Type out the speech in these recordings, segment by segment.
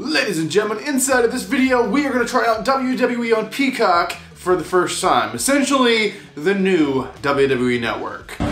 Ladies and gentlemen, inside of this video, we are going to try out WWE on Peacock for the first time. Essentially, the new WWE Network.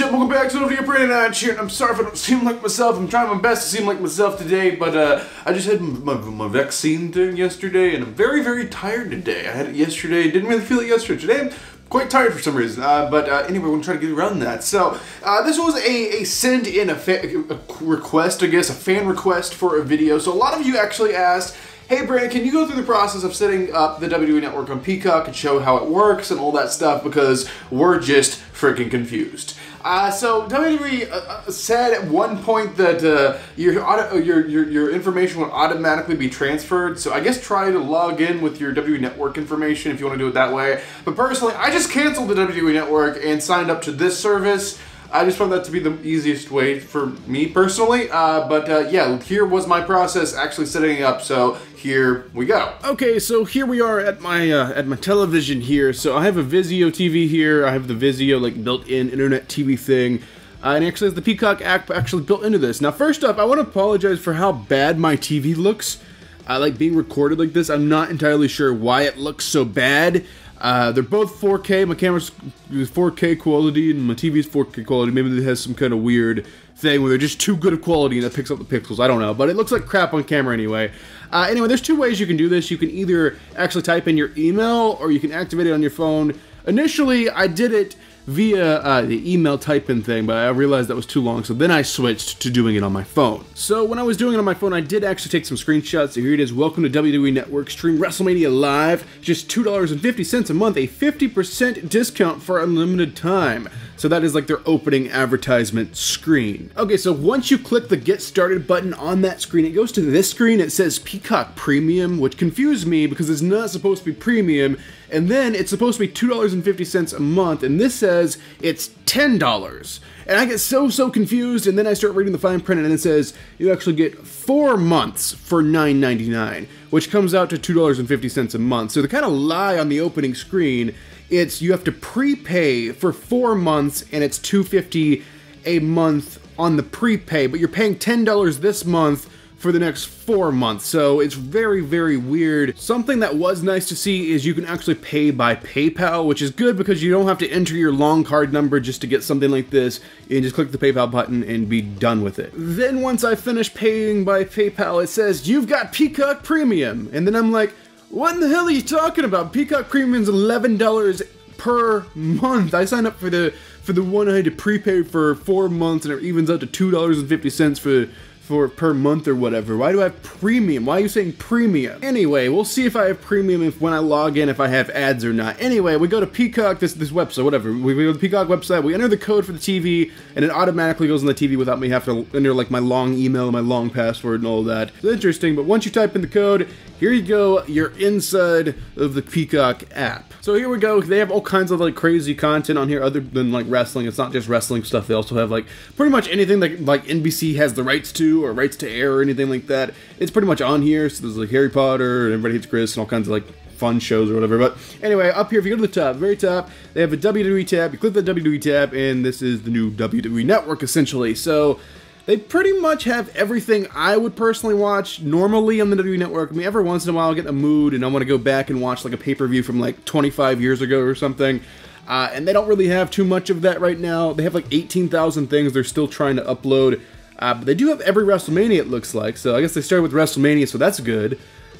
Welcome back to another video. Brandon Hodge here. I'm sorry if I don't seem like myself. I'm trying my best to seem like myself today, but uh, I just had my, my vaccine thing yesterday, and I'm very, very tired today. I had it yesterday. Didn't really feel it yesterday. Today, I'm quite tired for some reason. Uh, but uh, anyway, we're gonna try to get around that. So uh, this was a, a send in a, a request, I guess, a fan request for a video. So a lot of you actually asked hey Brandon, can you go through the process of setting up the WWE Network on Peacock and show how it works and all that stuff because we're just freaking confused. Uh, so WWE uh, uh, said at one point that uh, your, auto, uh, your, your your information will automatically be transferred. So I guess try to log in with your WWE Network information if you want to do it that way. But personally, I just canceled the WWE Network and signed up to this service. I just found that to be the easiest way for me personally. Uh, but uh, yeah, here was my process actually setting it up. So here we go. Okay, so here we are at my uh, at my television here. So I have a Vizio TV here. I have the Vizio like built-in internet TV thing. Uh, and actually has the Peacock app actually built into this. Now, first up, I want to apologize for how bad my TV looks. I like being recorded like this. I'm not entirely sure why it looks so bad. Uh, they're both 4K. My camera's 4K quality, and my TV's 4K quality. Maybe it has some kind of weird thing where they're just too good of quality and it picks up the pixels. I don't know, but it looks like crap on camera anyway. Uh, anyway, there's two ways you can do this. You can either actually type in your email, or you can activate it on your phone. Initially, I did it via uh, the email type-in thing, but I realized that was too long, so then I switched to doing it on my phone. So when I was doing it on my phone, I did actually take some screenshots. Here it is. Welcome to WWE Network. Stream WrestleMania live. Just $2.50 a month, a 50% discount for unlimited time. So that is like their opening advertisement screen. Okay, so once you click the Get Started button on that screen, it goes to this screen. It says Peacock Premium, which confused me because it's not supposed to be premium. And then it's supposed to be $2.50 a month, and this says it's $10. And I get so, so confused, and then I start reading the fine print, and it says you actually get four months for $9.99, which comes out to $2.50 a month. So they kind of lie on the opening screen it's you have to prepay for four months and it's 250 a month on the prepay, but you're paying $10 this month for the next four months. So it's very, very weird. Something that was nice to see is you can actually pay by PayPal, which is good because you don't have to enter your long card number just to get something like this. Can just click the PayPal button and be done with it. Then once I finish paying by PayPal, it says, you've got Peacock Premium. And then I'm like, what in the hell are you talking about? Peacock Premium's eleven dollars per month. I signed up for the for the one I had to prepay for four months, and it evens out to two dollars and fifty cents for for per month or whatever. Why do I have premium? Why are you saying premium? Anyway, we'll see if I have premium if when I log in if I have ads or not. Anyway, we go to Peacock, this this website, whatever. We go to the Peacock website, we enter the code for the TV, and it automatically goes on the TV without me having to enter like my long email, and my long password, and all that. It's interesting, but once you type in the code, here you go, you're inside of the Peacock app. So here we go. They have all kinds of like crazy content on here other than like wrestling. It's not just wrestling stuff. They also have like pretty much anything that like NBC has the rights to or rights to air or anything like that. It's pretty much on here. So there's like Harry Potter and Everybody Hates Chris and all kinds of like fun shows or whatever. But anyway, up here, if you go to the top, very top, they have a WWE tab. You click the WWE tab, and this is the new WWE Network essentially. So they pretty much have everything I would personally watch normally on the WWE Network. I mean, every once in a while I get in a mood and I want to go back and watch like a pay-per-view from like 25 years ago or something. Uh, and they don't really have too much of that right now. They have like 18,000 things they're still trying to upload. Uh, but they do have every WrestleMania, it looks like. So I guess they started with WrestleMania, so that's good.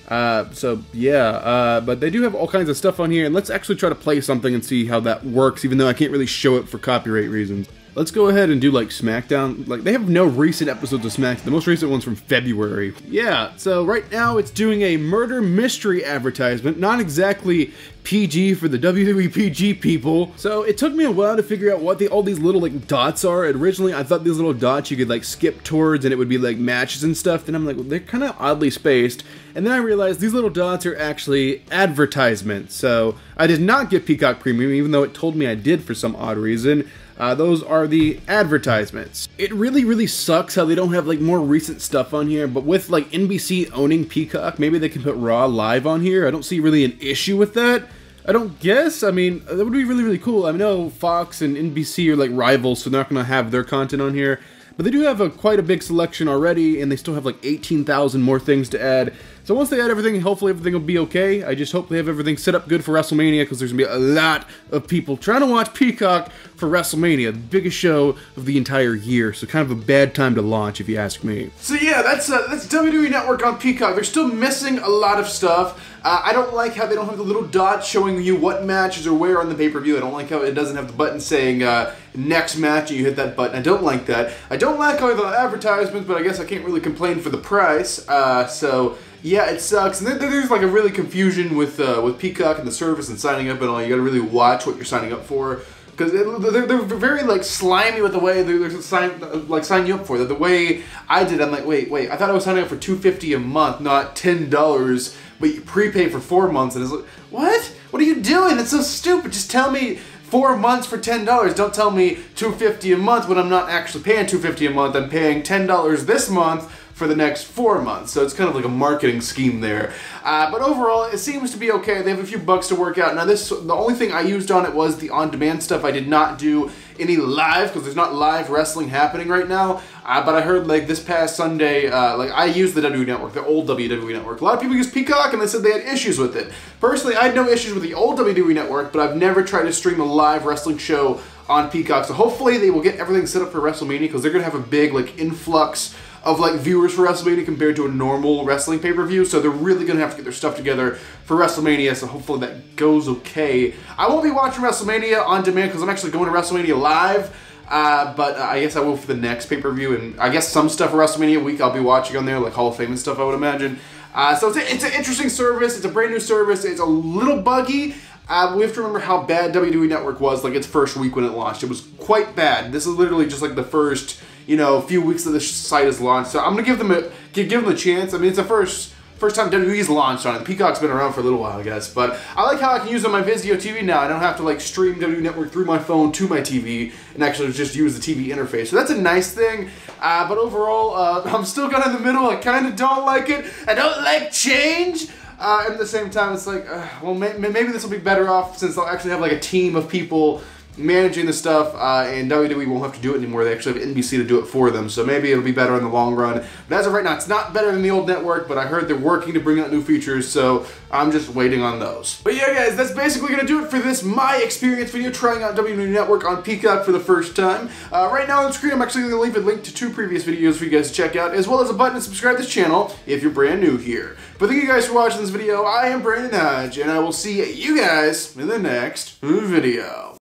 Uh, so yeah, uh, but they do have all kinds of stuff on here, and let's actually try to play something and see how that works, even though I can't really show it for copyright reasons. Let's go ahead and do like SmackDown. Like they have no recent episodes of SmackDown. The most recent one's from February. Yeah, so right now it's doing a murder mystery advertisement. Not exactly PG for the WWE PG people. So it took me a while to figure out what the, all these little like dots are. Originally I thought these little dots you could like skip towards and it would be like matches and stuff. Then I'm like, well, they're kind of oddly spaced. And then I realized these little dots are actually advertisements. So I did not get Peacock Premium even though it told me I did for some odd reason. Uh, those are the advertisements. It really, really sucks how they don't have like more recent stuff on here, but with like NBC owning Peacock, maybe they can put Raw live on here. I don't see really an issue with that. I don't guess. I mean, uh, that would be really, really cool. I know Fox and NBC are like rivals, so they're not going to have their content on here. But they do have a quite a big selection already, and they still have like 18,000 more things to add. So once they add everything, hopefully everything will be okay. I just hope they have everything set up good for WrestleMania because there's gonna be a lot of people trying to watch Peacock for WrestleMania, the biggest show of the entire year. So kind of a bad time to launch, if you ask me. So yeah, that's uh, that's WWE Network on Peacock. They're still missing a lot of stuff. Uh, I don't like how they don't have the little dot showing you what matches are where on the pay-per-view. I don't like how it doesn't have the button saying uh, next match and you hit that button. I don't like that. I don't like all the advertisements, but I guess I can't really complain for the price. Uh, so yeah, it sucks. And then there's like a really confusion with uh, with Peacock and the service and signing up and all. You got to really watch what you're signing up for because they're, they're very like slimy with the way they're, they're sign, like signing you up for. The way I did, I'm like, wait, wait. I thought I was signing up for two fifty a month, not ten dollars but you prepay for four months, and it's like, what? What are you doing? It's so stupid. Just tell me four months for ten dollars. Don't tell me two fifty a month when I'm not actually paying two fifty a month. I'm paying ten dollars this month for the next four months. So it's kind of like a marketing scheme there. Uh, but overall, it seems to be okay. They have a few bugs to work out. Now, this the only thing I used on it was the on-demand stuff. I did not do any live because there's not live wrestling happening right now. Uh, but I heard like this past Sunday, uh, like I used the WWE Network, the old WWE Network. A lot of people use Peacock, and they said they had issues with it. Personally, I had no issues with the old WWE Network, but I've never tried to stream a live wrestling show on Peacock. So hopefully, they will get everything set up for WrestleMania because they're gonna have a big like influx of like viewers for WrestleMania compared to a normal wrestling pay per view. So they're really gonna have to get their stuff together for WrestleMania. So hopefully that goes okay. I won't be watching WrestleMania on demand because I'm actually going to WrestleMania live. Uh, but I guess I will for the next pay per view, and I guess some stuff for WrestleMania week I'll be watching on there, like Hall of Fame and stuff. I would imagine. Uh, so it's, a, it's an interesting service. It's a brand new service. It's a little buggy. Uh, we have to remember how bad WWE Network was like its first week when it launched. It was quite bad. This is literally just like the first you know a few weeks that the site is launched. So I'm gonna give them a give, them a chance. I mean, it's the first first time WWE's launched on it. Peacock's been around for a little while, I guess. But I like how I can use it on my Vizio TV now. I don't have to like stream WWE Network through my phone to my TV and actually just use the TV interface. So that's a nice thing. Uh, but overall, uh, I'm still kind of in the middle. I kind of don't like it. I don't like change. Uh, and at the same time, it's like, uh, well, may maybe this will be better off since I'll actually have like a team of people managing the stuff, uh, and WWE won't have to do it anymore. They actually have NBC to do it for them, so maybe it'll be better in the long run. But as of right now, it's not better than the old network, but I heard they're working to bring out new features, so I'm just waiting on those. But yeah, guys, that's basically going to do it for this My Experience video trying out WWE Network on Peacock for the first time. Uh, right now on the screen, I'm actually going to leave a link to two previous videos for you guys to check out, as well as a button to subscribe to this channel if you're brand new here. But thank you guys for watching this video. I am Brandon Hodge, and I will see you guys in the next video.